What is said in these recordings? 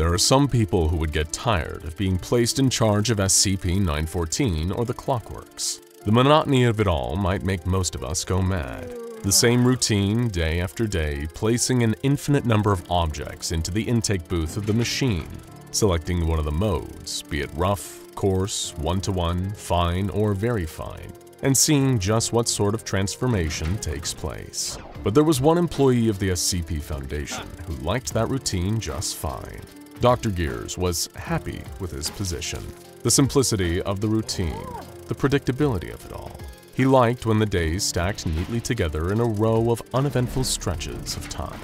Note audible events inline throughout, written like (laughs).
There are some people who would get tired of being placed in charge of SCP-914 or the Clockworks. The monotony of it all might make most of us go mad. The same routine, day after day, placing an infinite number of objects into the intake booth of the machine, selecting one of the modes, be it rough, coarse, one-to-one, fine, or very fine, and seeing just what sort of transformation takes place. But there was one employee of the SCP Foundation who liked that routine just fine. Dr. Gears was happy with his position. The simplicity of the routine, the predictability of it all. He liked when the days stacked neatly together in a row of uneventful stretches of time.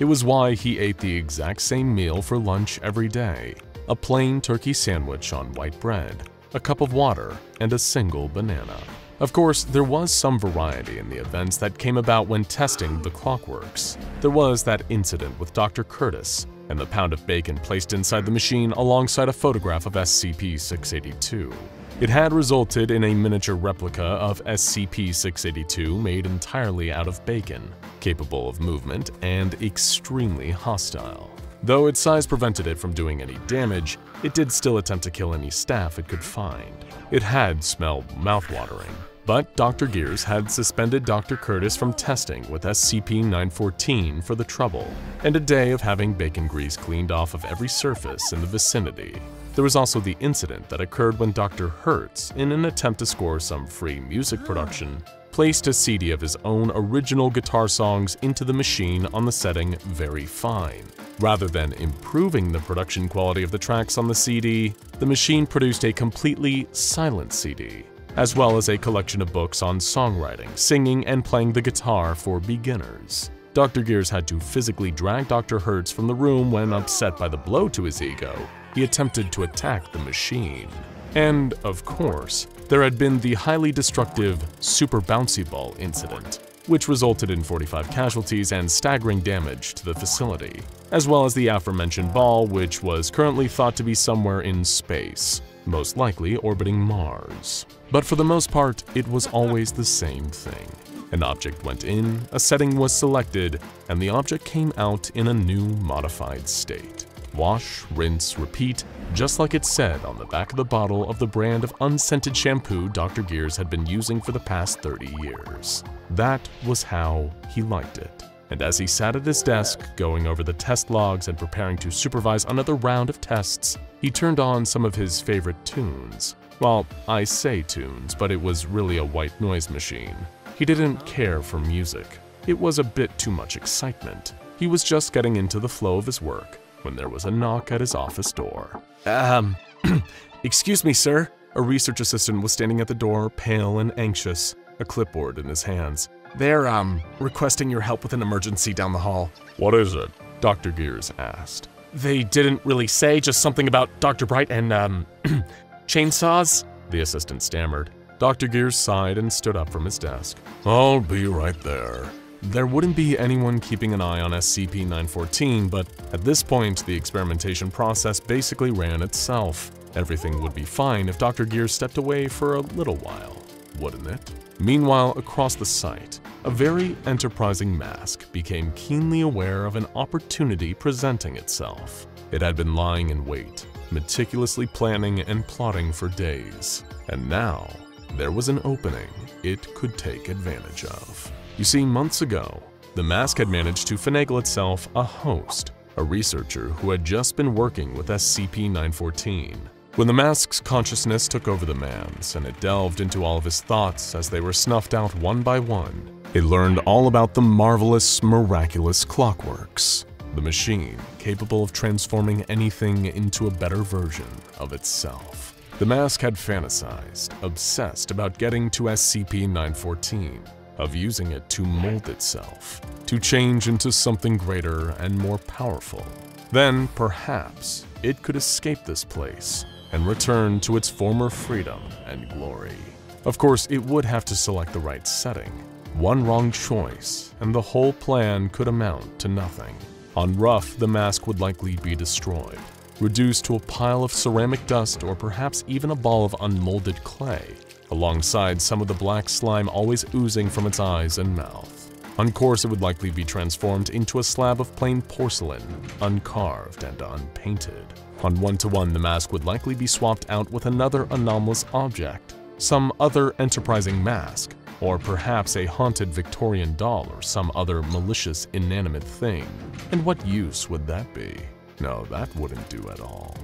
It was why he ate the exact same meal for lunch every day, a plain turkey sandwich on white bread, a cup of water, and a single banana. Of course, there was some variety in the events that came about when testing the clockworks. There was that incident with Dr. Curtis, and the pound of bacon placed inside the machine alongside a photograph of SCP-682. It had resulted in a miniature replica of SCP-682 made entirely out of bacon, capable of movement and extremely hostile. Though its size prevented it from doing any damage, it did still attempt to kill any staff it could find. It had smelled mouthwatering, but Dr. Gears had suspended Dr. Curtis from testing with SCP-914 for the trouble, and a day of having bacon grease cleaned off of every surface in the vicinity. There was also the incident that occurred when Dr. Hertz, in an attempt to score some free music production, placed a CD of his own original guitar songs into the machine on the setting Very Fine. Rather than improving the production quality of the tracks on the CD, the machine produced a completely silent CD, as well as a collection of books on songwriting, singing, and playing the guitar for beginners. Dr. Gears had to physically drag Dr. Hertz from the room when, upset by the blow to his ego, he attempted to attack the machine. And, of course, there had been the highly destructive Super Bouncy Ball incident, which resulted in 45 casualties and staggering damage to the facility, as well as the aforementioned ball which was currently thought to be somewhere in space, most likely orbiting Mars. But for the most part, it was always the same thing. An object went in, a setting was selected, and the object came out in a new modified state. Wash, rinse, repeat, just like it said on the back of the bottle of the brand of unscented shampoo Dr. Gears had been using for the past 30 years. That was how he liked it. And as he sat at his desk, going over the test logs and preparing to supervise another round of tests, he turned on some of his favorite tunes. Well, I say tunes, but it was really a white noise machine. He didn't care for music. It was a bit too much excitement. He was just getting into the flow of his work when there was a knock at his office door. Um, (clears throat) excuse me, sir. A research assistant was standing at the door, pale and anxious, a clipboard in his hands. They're, um, requesting your help with an emergency down the hall. What is it? Dr. Gears asked. They didn't really say, just something about Dr. Bright and, um, (clears throat) chainsaws? The assistant stammered. Dr. Gears sighed and stood up from his desk. I'll be right there. There wouldn't be anyone keeping an eye on SCP-914, but at this point, the experimentation process basically ran itself. Everything would be fine if Dr. Gears stepped away for a little while, wouldn't it? Meanwhile, across the site, a very enterprising mask became keenly aware of an opportunity presenting itself. It had been lying in wait, meticulously planning and plotting for days. And now, there was an opening it could take advantage of. You see, months ago, the mask had managed to finagle itself a host, a researcher who had just been working with SCP-914. When the mask's consciousness took over the man's and it delved into all of his thoughts as they were snuffed out one by one, it learned all about the marvelous, miraculous clockworks, the machine capable of transforming anything into a better version of itself. The mask had fantasized, obsessed about getting to SCP-914, of using it to mold itself, to change into something greater and more powerful. Then, perhaps, it could escape this place and return to its former freedom and glory. Of course, it would have to select the right setting. One wrong choice, and the whole plan could amount to nothing. On rough, the mask would likely be destroyed, reduced to a pile of ceramic dust or perhaps even a ball of unmolded clay, alongside some of the black slime always oozing from its eyes and mouth. On coarse, it would likely be transformed into a slab of plain porcelain, uncarved and unpainted. On one-to-one, the mask would likely be swapped out with another anomalous object, some other enterprising mask, or perhaps a haunted Victorian doll or some other malicious inanimate thing. And what use would that be? No, that wouldn't do at all.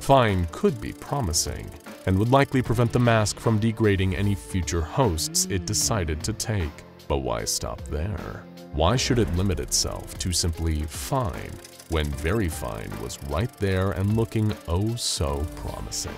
Fine could be promising, and would likely prevent the mask from degrading any future hosts it decided to take. But why stop there? Why should it limit itself to simply fine, when very fine was right there and looking oh so promising?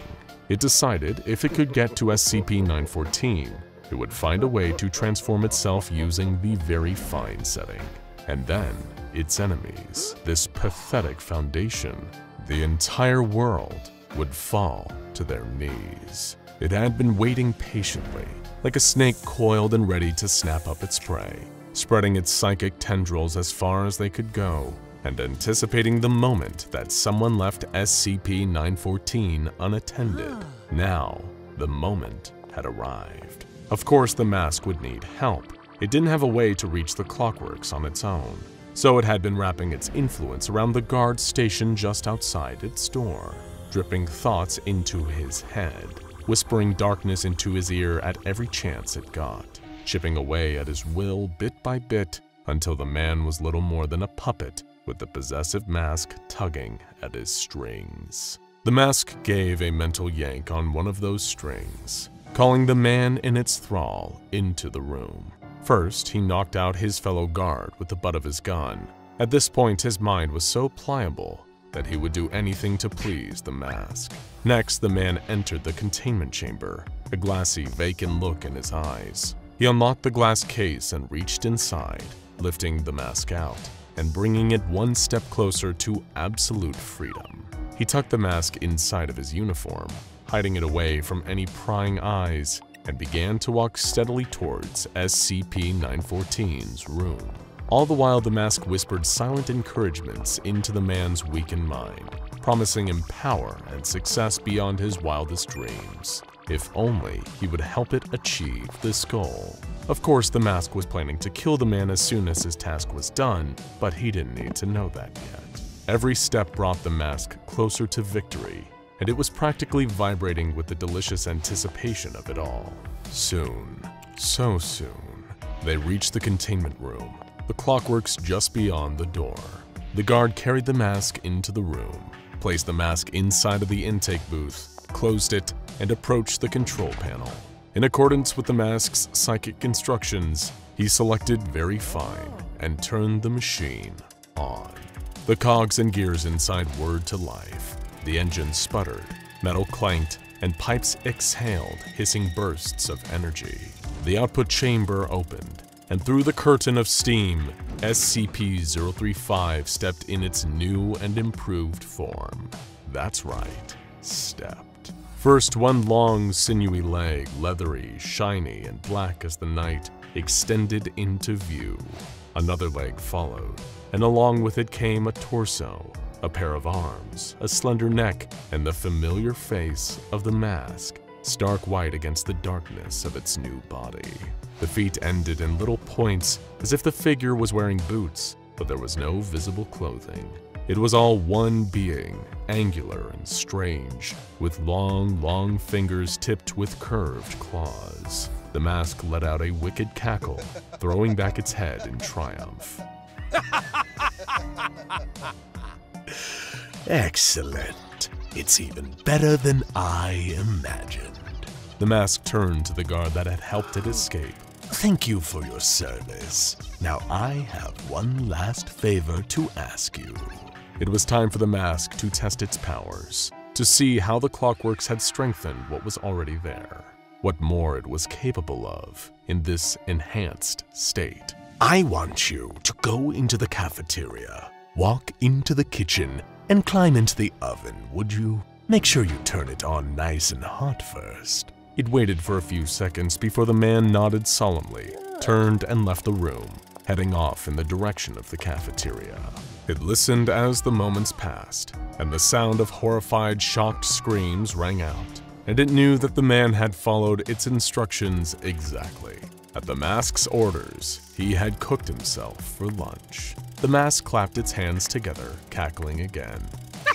It decided if it could get to SCP-914, it would find a way to transform itself using the very fine setting. And then, its enemies, this pathetic foundation, the entire world, would fall to their knees. It had been waiting patiently, like a snake coiled and ready to snap up its prey, spreading its psychic tendrils as far as they could go, and anticipating the moment that someone left SCP-914 unattended. Ah. Now, the moment had arrived. Of course, the mask would need help. It didn't have a way to reach the clockworks on its own, so it had been wrapping its influence around the guard station just outside its door, dripping thoughts into his head, whispering darkness into his ear at every chance it got, chipping away at his will bit by bit until the man was little more than a puppet with the possessive mask tugging at his strings. The mask gave a mental yank on one of those strings, calling the man in its thrall into the room. First, he knocked out his fellow guard with the butt of his gun. At this point, his mind was so pliable that he would do anything to please the mask. Next, the man entered the containment chamber, a glassy, vacant look in his eyes. He unlocked the glass case and reached inside, lifting the mask out and bringing it one step closer to absolute freedom. He tucked the mask inside of his uniform, hiding it away from any prying eyes, and began to walk steadily towards SCP-914's room. All the while, the mask whispered silent encouragements into the man's weakened mind, promising him power and success beyond his wildest dreams, if only he would help it achieve this goal. Of course, the mask was planning to kill the man as soon as his task was done, but he didn't need to know that yet. Every step brought the mask closer to victory, and it was practically vibrating with the delicious anticipation of it all. Soon, so soon, they reached the containment room, the clockworks just beyond the door. The guard carried the mask into the room, placed the mask inside of the intake booth, closed it, and approached the control panel. In accordance with the mask's psychic instructions, he selected Very Fine and turned the machine on. The cogs and gears inside whirred to life. The engine sputtered, metal clanked, and pipes exhaled hissing bursts of energy. The output chamber opened, and through the curtain of steam, SCP-035 stepped in its new and improved form. That's right, stepped. First, one long, sinewy leg, leathery, shiny, and black as the night, extended into view. Another leg followed, and along with it came a torso, a pair of arms, a slender neck, and the familiar face of the mask, stark white against the darkness of its new body. The feet ended in little points as if the figure was wearing boots, but there was no visible clothing. It was all one being, angular and strange, with long, long fingers tipped with curved claws. The mask let out a wicked cackle, throwing back its head in triumph. (laughs) Excellent. It's even better than I imagined. The mask turned to the guard that had helped it escape. Thank you for your service. Now I have one last favor to ask you. It was time for the mask to test its powers, to see how the clockworks had strengthened what was already there, what more it was capable of in this enhanced state. I want you to go into the cafeteria, walk into the kitchen, and climb into the oven, would you? Make sure you turn it on nice and hot first. It waited for a few seconds before the man nodded solemnly, turned and left the room, heading off in the direction of the cafeteria. It listened as the moments passed, and the sound of horrified, shocked screams rang out, and it knew that the man had followed its instructions exactly. At the mask's orders, he had cooked himself for lunch. The mask clapped its hands together, cackling again.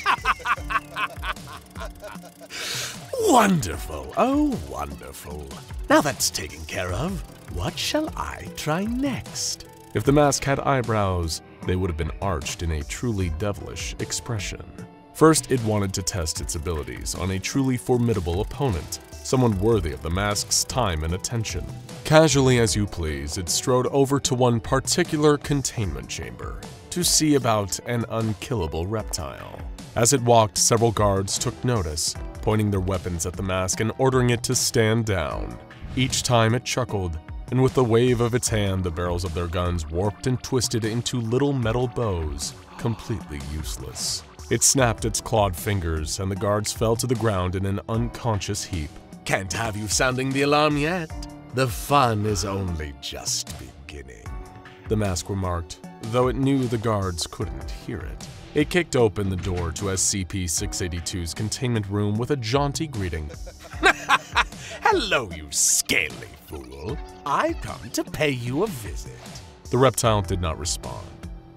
(laughs) Wonderful, oh wonderful. Now that's taken care of, what shall I try next? If the mask had eyebrows, they would have been arched in a truly devilish expression. First, it wanted to test its abilities on a truly formidable opponent, someone worthy of the mask's time and attention. Casually as you please, it strode over to one particular containment chamber to see about an unkillable reptile. As it walked, several guards took notice, pointing their weapons at the mask and ordering it to stand down. Each time it chuckled, and with a wave of its hand, the barrels of their guns warped and twisted into little metal bows, completely useless. It snapped its clawed fingers, and the guards fell to the ground in an unconscious heap. Can't have you sounding the alarm yet. The fun is only just beginning. The mask remarked, though it knew the guards couldn't hear it. It kicked open the door to SCP-682's containment room with a jaunty greeting. (laughs) Hello, you scaly fool. I've come to pay you a visit. The reptile did not respond,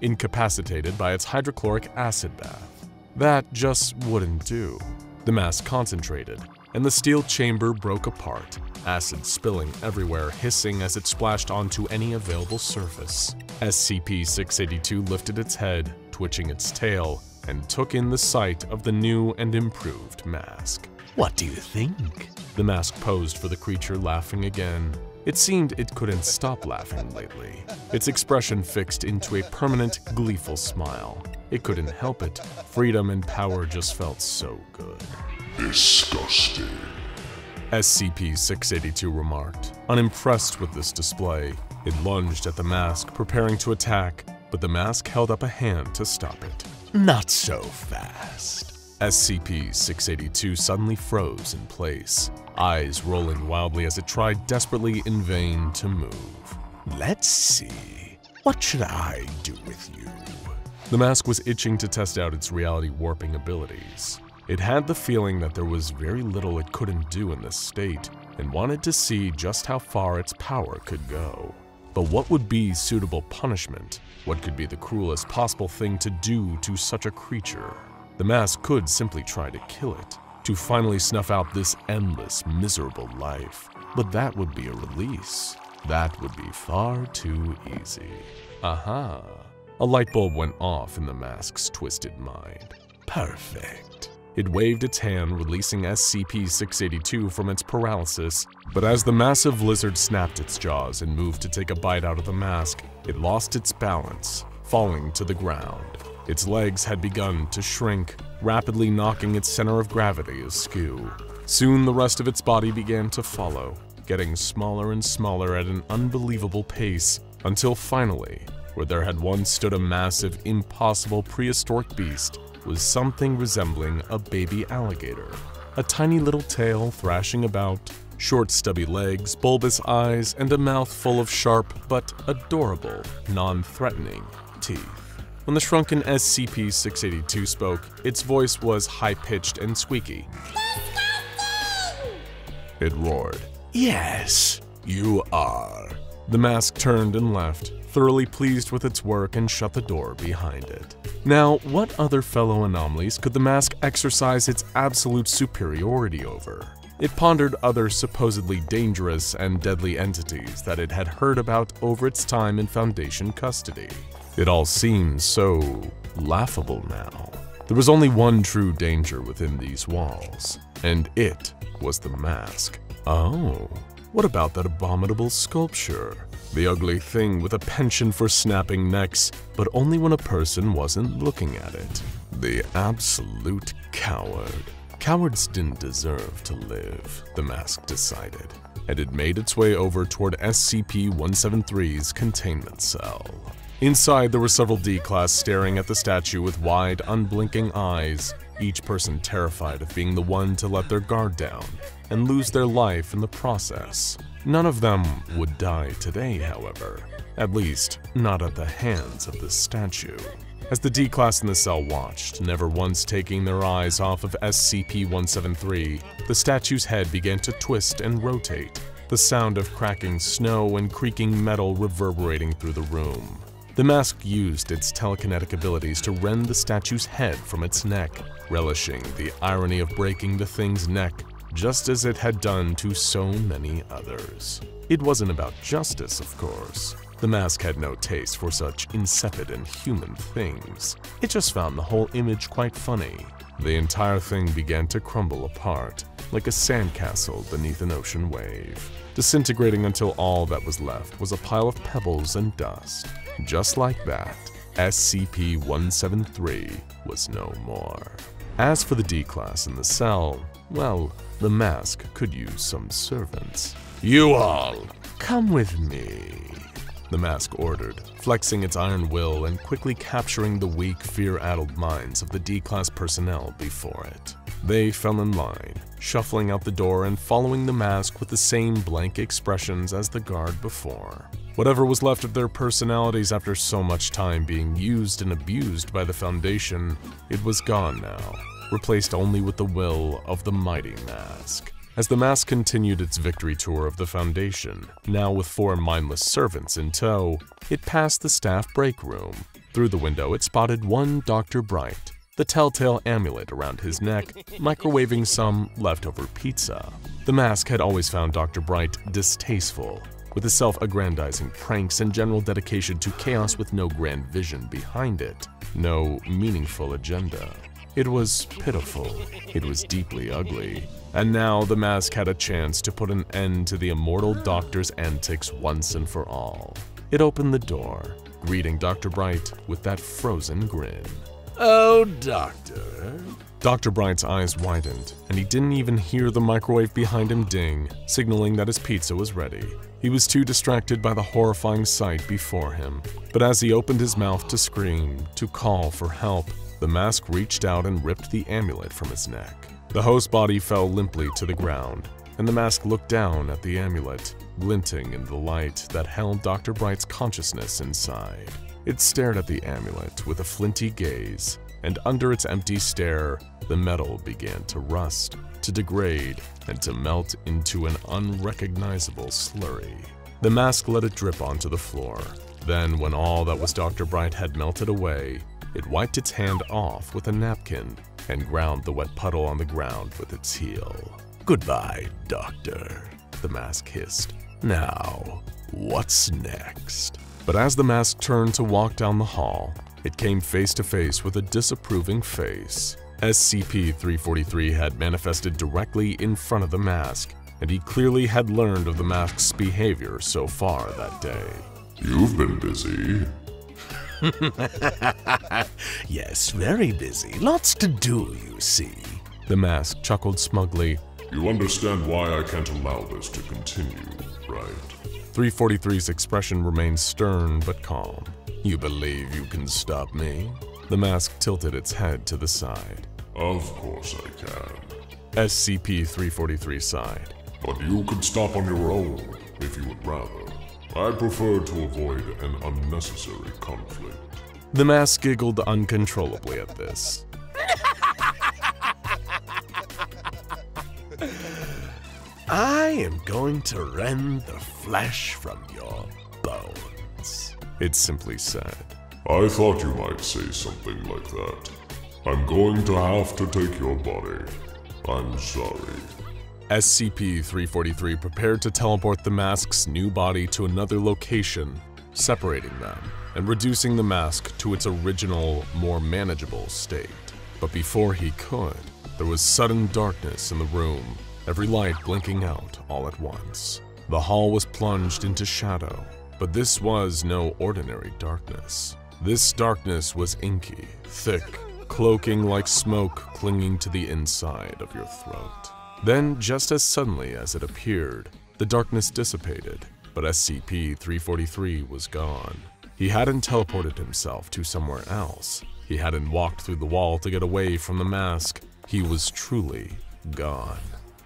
incapacitated by its hydrochloric acid bath. That just wouldn't do. The mask concentrated, and the steel chamber broke apart, acid spilling everywhere, hissing as it splashed onto any available surface. SCP-682 lifted its head, twitching its tail, and took in the sight of the new and improved mask. What do you think? The mask posed for the creature, laughing again. It seemed it couldn't stop laughing lately. Its expression fixed into a permanent, gleeful smile. It couldn't help it. Freedom and power just felt so good. Disgusting. SCP-682 remarked. Unimpressed with this display, it lunged at the mask, preparing to attack, but the mask held up a hand to stop it. Not so fast. SCP-682 suddenly froze in place, eyes rolling wildly as it tried desperately in vain to move. Let's see. What should I do with you? The mask was itching to test out its reality warping abilities. It had the feeling that there was very little it couldn't do in this state, and wanted to see just how far its power could go. But what would be suitable punishment? What could be the cruelest possible thing to do to such a creature? The mask could simply try to kill it, to finally snuff out this endless, miserable life. But that would be a release. That would be far too easy. Aha! A light bulb went off in the mask's twisted mind. Perfect. It waved its hand, releasing SCP-682 from its paralysis, but as the massive lizard snapped its jaws and moved to take a bite out of the mask, it lost its balance, falling to the ground. Its legs had begun to shrink, rapidly knocking its center of gravity askew. Soon the rest of its body began to follow, getting smaller and smaller at an unbelievable pace, until finally, where there had once stood a massive, impossible prehistoric beast, was something resembling a baby alligator. A tiny little tail thrashing about, short stubby legs, bulbous eyes, and a mouth full of sharp but adorable, non-threatening teeth. When the shrunken SCP-682 spoke, its voice was high-pitched and squeaky. It roared. Yes, you are. The mask turned and left, thoroughly pleased with its work and shut the door behind it. Now, what other fellow anomalies could the mask exercise its absolute superiority over? It pondered other supposedly dangerous and deadly entities that it had heard about over its time in Foundation custody. It all seemed so laughable now. There was only one true danger within these walls, and it was the mask. Oh, what about that abominable sculpture? The ugly thing with a penchant for snapping necks, but only when a person wasn't looking at it. The absolute coward. Cowards didn't deserve to live, the mask decided, and it made its way over toward SCP-173's containment cell. Inside, there were several D-Class staring at the statue with wide, unblinking eyes, each person terrified of being the one to let their guard down and lose their life in the process. None of them would die today, however, at least not at the hands of the statue. As the D-Class in the cell watched, never once taking their eyes off of SCP-173, the statue's head began to twist and rotate, the sound of cracking snow and creaking metal reverberating through the room. The mask used its telekinetic abilities to rend the statue's head from its neck, relishing the irony of breaking the thing's neck just as it had done to so many others. It wasn't about justice, of course. The mask had no taste for such insipid and human things. It just found the whole image quite funny. The entire thing began to crumble apart, like a sandcastle beneath an ocean wave, disintegrating until all that was left was a pile of pebbles and dust. Just like that, SCP-173 was no more. As for the D-Class in the cell, well, the mask could use some servants. You all, come with me the mask ordered, flexing its iron will and quickly capturing the weak, fear-addled minds of the D-Class personnel before it. They fell in line, shuffling out the door and following the mask with the same blank expressions as the guard before. Whatever was left of their personalities after so much time being used and abused by the Foundation, it was gone now, replaced only with the will of the mighty mask. As the mask continued its victory tour of the Foundation, now with four mindless servants in tow, it passed the staff break room. Through the window, it spotted one Dr. Bright, the telltale amulet around his neck, (laughs) microwaving some leftover pizza. The mask had always found Dr. Bright distasteful, with his self-aggrandizing pranks and general dedication to chaos with no grand vision behind it, no meaningful agenda. It was pitiful. It was deeply ugly. And now the mask had a chance to put an end to the immortal doctor's antics once and for all. It opened the door, greeting Dr. Bright with that frozen grin. Oh, Doctor. Dr. Bright's eyes widened, and he didn't even hear the microwave behind him ding, signaling that his pizza was ready. He was too distracted by the horrifying sight before him. But as he opened his mouth to scream, to call for help, the mask reached out and ripped the amulet from his neck. The host body fell limply to the ground, and the mask looked down at the amulet, glinting in the light that held Dr. Bright's consciousness inside. It stared at the amulet with a flinty gaze, and under its empty stare, the metal began to rust, to degrade, and to melt into an unrecognizable slurry. The mask let it drip onto the floor. Then, when all that was Dr. Bright had melted away, it wiped its hand off with a napkin and ground the wet puddle on the ground with its heel. Goodbye, Doctor, the mask hissed. Now, what's next? But as the mask turned to walk down the hall, it came face to face with a disapproving face. SCP-343 had manifested directly in front of the mask, and he clearly had learned of the mask's behavior so far that day. You've been busy. (laughs) yes, very busy. Lots to do, you see. The mask chuckled smugly. You understand why I can't allow this to continue, right? 343's expression remained stern but calm. You believe you can stop me? The mask tilted its head to the side. Of course I can. SCP-343 sighed. But you could stop on your own, if you would rather. I prefer to avoid an unnecessary conflict. The mask giggled uncontrollably at this. (laughs) I am going to rend the flesh from your bones, it simply said. I thought you might say something like that. I'm going to have to take your body. I'm sorry. SCP-343 prepared to teleport the mask's new body to another location, separating them and reducing the mask to its original, more manageable state. But before he could, there was sudden darkness in the room, every light blinking out all at once. The hall was plunged into shadow, but this was no ordinary darkness. This darkness was inky, thick, cloaking like smoke clinging to the inside of your throat. Then, just as suddenly as it appeared, the darkness dissipated, but SCP-343 was gone. He hadn't teleported himself to somewhere else. He hadn't walked through the wall to get away from the mask. He was truly gone.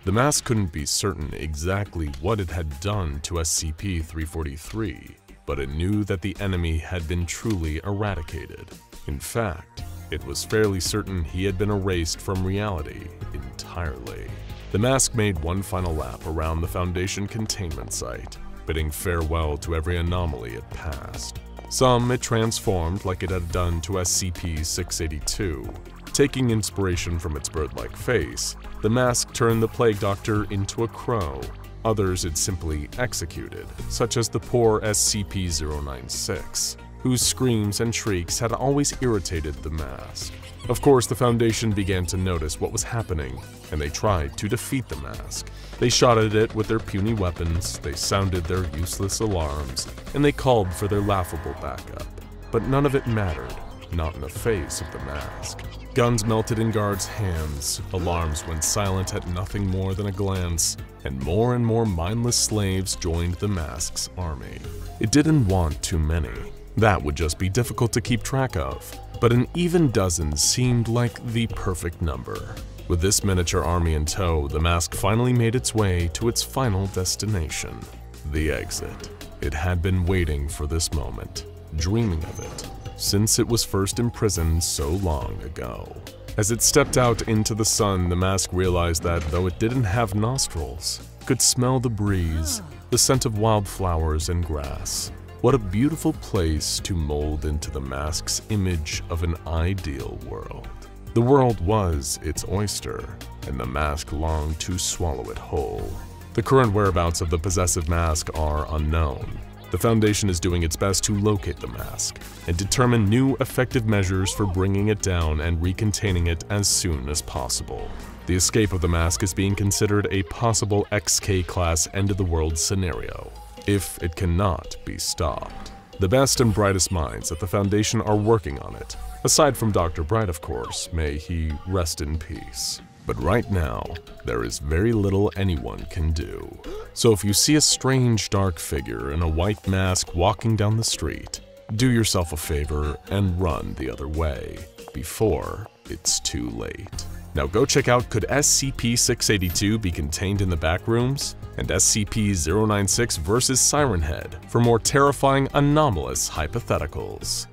The mask couldn't be certain exactly what it had done to SCP-343, but it knew that the enemy had been truly eradicated. In fact, it was fairly certain he had been erased from reality entirely. the mask made one final lap around the Foundation containment site, bidding farewell to every anomaly it passed. Some it transformed like it had done to SCP-682. Taking inspiration from its bird-like face, the mask turned the Plague Doctor into a crow. Others it simply executed, such as the poor SCP-096, whose screams and shrieks had always irritated the mask. Of course, the Foundation began to notice what was happening, and they tried to defeat the mask. They shot at it with their puny weapons, they sounded their useless alarms, and they called for their laughable backup. But none of it mattered, not in the face of the mask. Guns melted in guards' hands, alarms went silent at nothing more than a glance, and more and more mindless slaves joined the mask's army. It didn't want too many. That would just be difficult to keep track of, but an even dozen seemed like the perfect number. With this miniature army in tow, the mask finally made its way to its final destination, the exit. It had been waiting for this moment, dreaming of it, since it was first imprisoned so long ago. As it stepped out into the sun, the mask realized that though it didn't have nostrils, could smell the breeze, the scent of wildflowers and grass, what a beautiful place to mold into the mask's image of an ideal world. The world was its oyster, and the mask longed to swallow it whole. The current whereabouts of the possessive mask are unknown. The Foundation is doing its best to locate the mask and determine new effective measures for bringing it down and recontaining it as soon as possible. The escape of the mask is being considered a possible XK-class end-of-the-world scenario if it cannot be stopped. The best and brightest minds at the Foundation are working on it, aside from Dr. Bright, of course, may he rest in peace. But right now, there is very little anyone can do. So if you see a strange dark figure in a white mask walking down the street, do yourself a favor and run the other way before it's too late. Now go check out Could SCP-682 be contained in the back rooms? and SCP-096 vs. Siren Head for more terrifying anomalous hypotheticals.